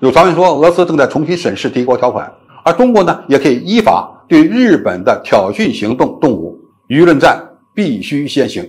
有传闻说，俄罗斯正在重新审视敌国条款，而中国呢，也可以依法对日本的挑衅行动动武。舆论战必须先行。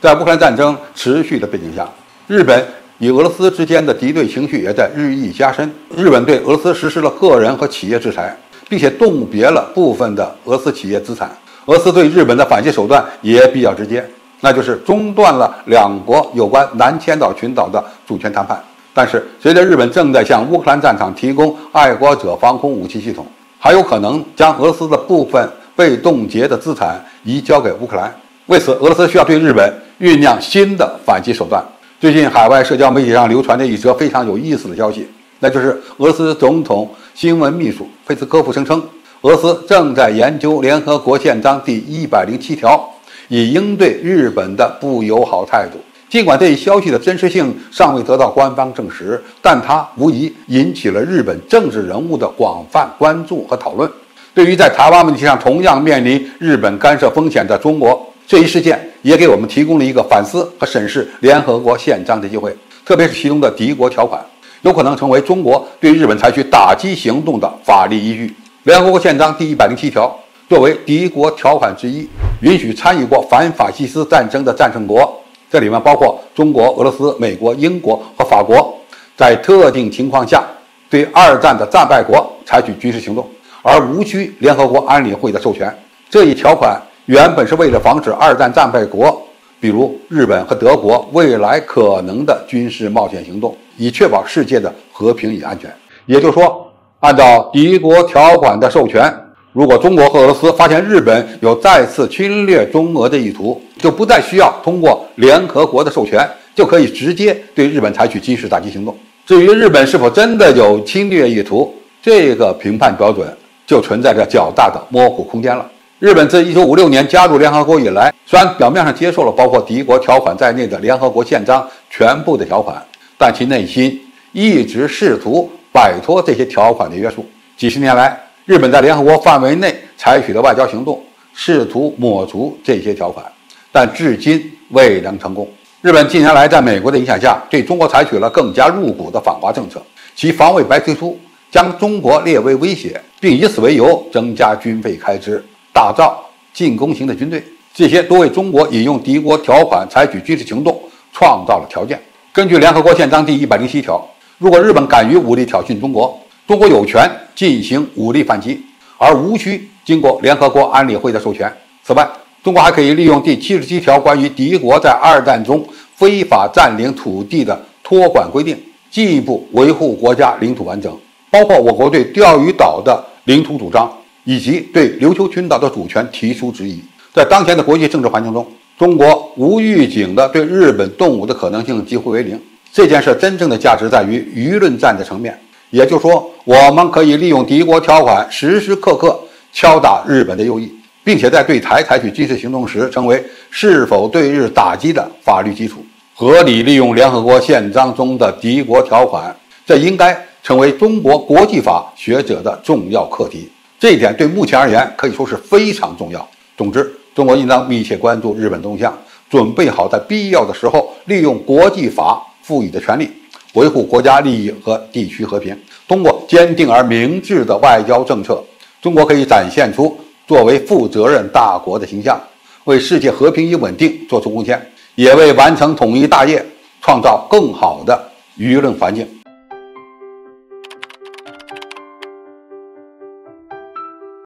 在乌克兰战争持续的背景下，日本与俄罗斯之间的敌对情绪也在日益加深。日本对俄罗斯实施了个人和企业制裁，并且冻结了部分的俄罗斯企业资产。俄罗斯对日本的反击手段也比较直接，那就是中断了两国有关南千岛群岛的主权谈判。但是，随着日本正在向乌克兰战场提供爱国者防空武器系统，还有可能将俄罗斯的部分被冻结的资产移交给乌克兰。为此，俄罗斯需要对日本酝酿新的反击手段。最近，海外社交媒体上流传着一则非常有意思的消息，那就是俄罗斯总统新闻秘书佩斯科夫声称，俄罗斯正在研究联合国宪章第一百零七条，以应对日本的不友好态度。尽管这一消息的真实性尚未得到官方证实，但它无疑引起了日本政治人物的广泛关注和讨论。对于在台湾问题上同样面临日本干涉风险的中国，这一事件也给我们提供了一个反思和审视联合国宪章的机会，特别是其中的敌国条款，有可能成为中国对日本采取打击行动的法律依据。联合国宪章第一百零七条作为敌国条款之一，允许参与过反法西斯战争的战胜国，这里面包括中国、俄罗斯、美国、英国和法国，在特定情况下对二战的战败国采取军事行动，而无需联合国安理会的授权。这一条款。原本是为了防止二战战败国，比如日本和德国未来可能的军事冒险行动，以确保世界的和平与安全。也就是说，按照敌国条款的授权，如果中国和俄罗斯发现日本有再次侵略中俄的意图，就不再需要通过联合国的授权，就可以直接对日本采取军事打击行动。至于日本是否真的有侵略意图，这个评判标准就存在着较大的模糊空间了。日本自1956年加入联合国以来，虽然表面上接受了包括敌国条款在内的联合国宪章全部的条款，但其内心一直试图摆脱这些条款的约束。几十年来，日本在联合国范围内采取的外交行动，试图抹除这些条款，但至今未能成功。日本近年来在美国的影响下，对中国采取了更加入骨的反华政策，其防卫白皮书将中国列为威胁，并以此为由增加军费开支。打造进攻型的军队，这些都为中国引用敌国条款采取军事行动创造了条件。根据联合国宪章第一百零七条，如果日本敢于武力挑衅中国，中国有权进行武力反击，而无需经过联合国安理会的授权。此外，中国还可以利用第七十七条关于敌国在二战中非法占领土地的托管规定，进一步维护国家领土完整，包括我国对钓鱼岛的领土主张。以及对琉球群岛的主权提出质疑，在当前的国际政治环境中，中国无预警的对日本动武的可能性几乎为零。这件事真正的价值在于舆论战的层面，也就是说，我们可以利用敌国条款时时刻刻敲打日本的右翼，并且在对台采取军事行动时，成为是否对日打击的法律基础。合理利用联合国宪章中的敌国条款，这应该成为中国国际法学者的重要课题。这一点对目前而言可以说是非常重要。总之，中国应当密切关注日本动向，准备好在必要的时候利用国际法赋予的权利，维护国家利益和地区和平。通过坚定而明智的外交政策，中国可以展现出作为负责任大国的形象，为世界和平与稳定做出贡献，也为完成统一大业创造更好的舆论环境。